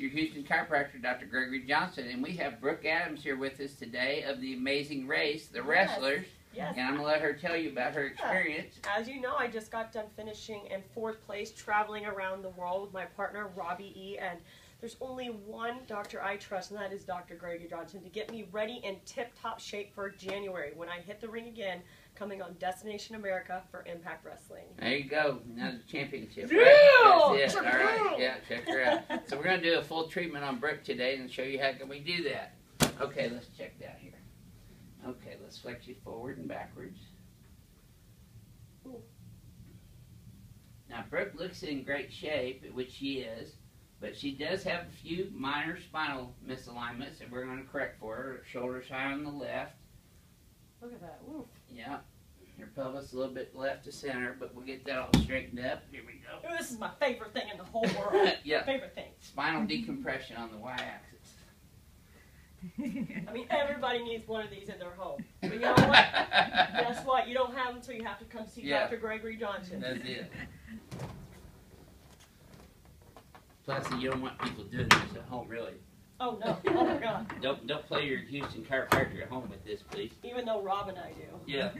your Houston chiropractor, Dr. Gregory Johnson, and we have Brooke Adams here with us today of the Amazing Race, the wrestlers, Yes. and I'm gonna let her tell you about her experience. As you know, I just got done finishing in fourth place, traveling around the world with my partner Robbie E. And there's only one doctor I trust, and that is Dr. Gregory Johnson, to get me ready in tip-top shape for January when I hit the ring again, coming on Destination America for Impact Wrestling. There you go, now the championship. Yeah! Right? That's it. Her out. yeah, check her out. So we're gonna do a full treatment on Brooke today and show you how can we do that. Okay, let's check that here. Okay, let's flex you forward and backwards. Ooh. Now Brooke looks in great shape, which she is, but she does have a few minor spinal misalignments that we're gonna correct for her. Her Shoulders high on the left. Look at that. Ooh. Yeah. Pelvis a little bit left to center, but we'll get that all straightened up. Here we go. Ooh, This is my favorite thing in the whole world. yeah. favorite thing. Spinal decompression on the y-axis. I mean, everybody needs one of these in their home. But you know what? Guess what? You don't have them, so you have to come see Yeah. Dr. Gregory Johnson. That's it. Plus, you don't want people doing this at home, really. Oh no! Oh my God! Don't don't play your Houston chiropractor at home with this, please. Even though Rob and I do. Yeah.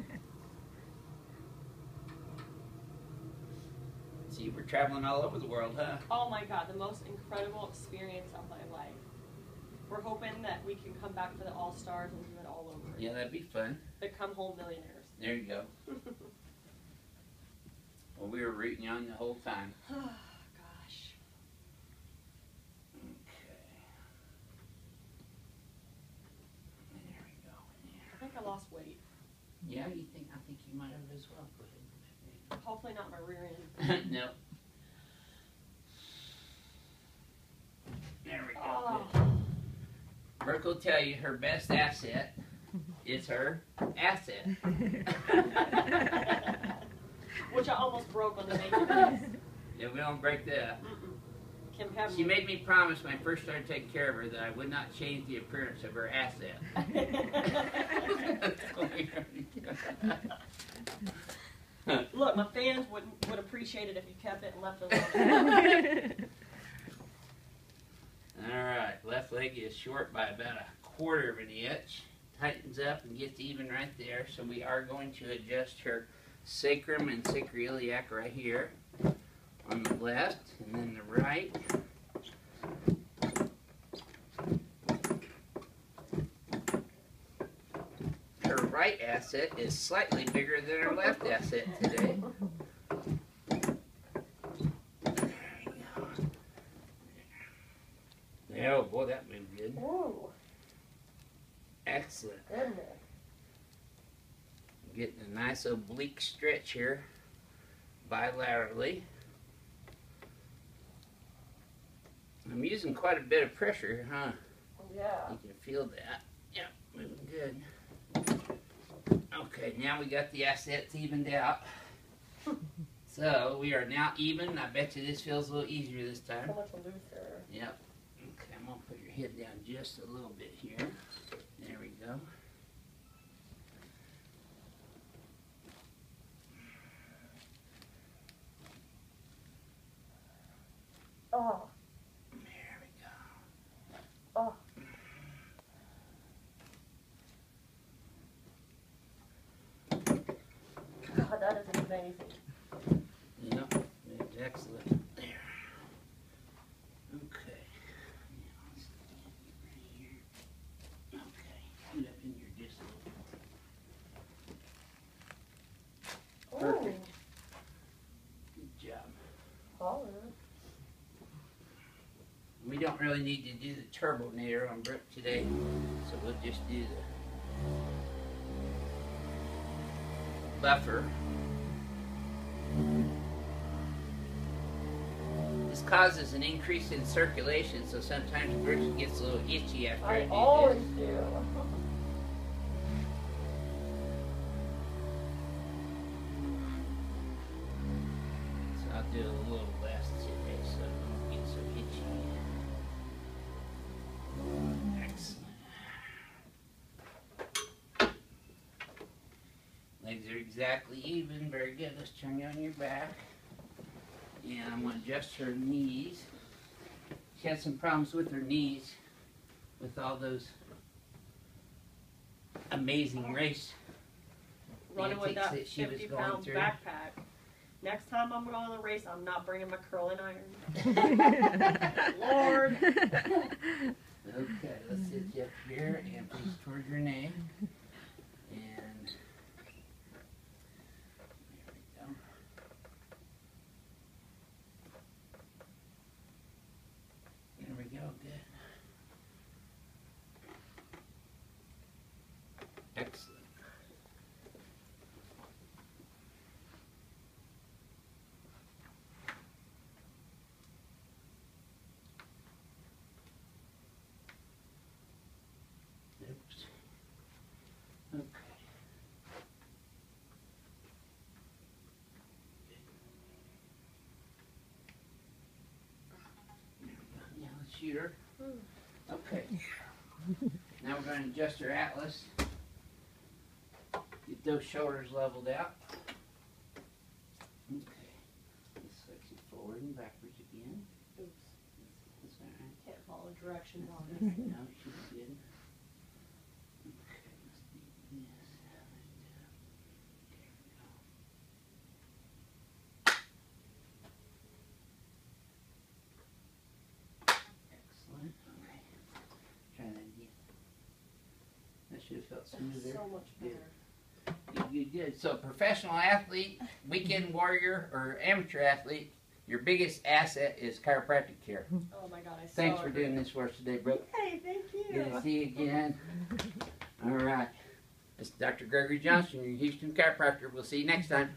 See, we're traveling all over the world, huh? Oh my God! The most incredible experience of my life. We're hoping that we can come back for the All Stars and do it all over. Yeah, that'd be fun. The Come home millionaires. There you go. Well, we were rooting you on the whole time. Oh, gosh. Okay. There we go. I think I lost weight. Yeah, you think? I think you might have as well. Go. Hopefully not my rear end. no. There we go. Oh. Brooke will tell you her best asset is her asset. Which I almost broke on the making. Yeah, we don't break that. She made me promise when I first started taking care of her that I would not change the appearance of her asset. Look, my fans would would appreciate it if you kept it and left it alone. All right, left leg is short by about a quarter of an inch. Tightens up and gets even right there. So we are going to adjust her sacrum and sacroiliac right here on the left and then the right. Her right asset is slightly bigger than our left asset today. There Oh boy, that moved good. Ooh, Excellent. goodness. Getting a nice oblique stretch here bilaterally. I'm using quite a bit of pressure, huh? Yeah. You can feel that. Yep, moving good. Okay, now we got the assets evened out. So we are now even. I bet you this feels a little easier this time. So much. Yep. Okay, I'm gonna put your head down just a little bit here. There we go. Oh, There we go. oh. Excellent. There. Okay. Okay, get up in a little. Perfect. Good job. We don't really need to do the turbo turbonator on Brooke today, so we'll just do the buffer. Causes an increase in circulation, so sometimes Brooke gets a little itchy after I, I do always this. do. So I'll do a little less today, so I don't get so itchy. Excellent. Legs are exactly even. Very good. Let's turn you on your back. And I'm going to adjust her knees She had some problems with her knees with all those amazing race. Running with antics that that she was 50 going pound through. backpack. Next time I'm going on a race, I'm not bringing my curling iron. Lord. Okay, let's sit you up here and face toward your name. And there we go. There we go, good. Excellent. Oops. Okay. Now let's shoot her. Hmm. Okay. Now we're going to adjust her atlas. Get those shoulders leveled out. Okay. Let's flex it forward and backwards again. Oops. That's all right. Can't follow directions on this. No, she was good. Okay, let's do this. There we go. Excellent. Try that again. That should have felt smoother. So much better. Good, good, good. So, professional athlete, weekend mm-hmm. warrior, or amateur athlete, your biggest asset is chiropractic care. Oh my god, I Thanks for agree. doing this for us today, Brooke. Hey, thank you. Good to see you again. All right. It's Dr. Gregory Johnson, your Houston chiropractor. We'll see you next time.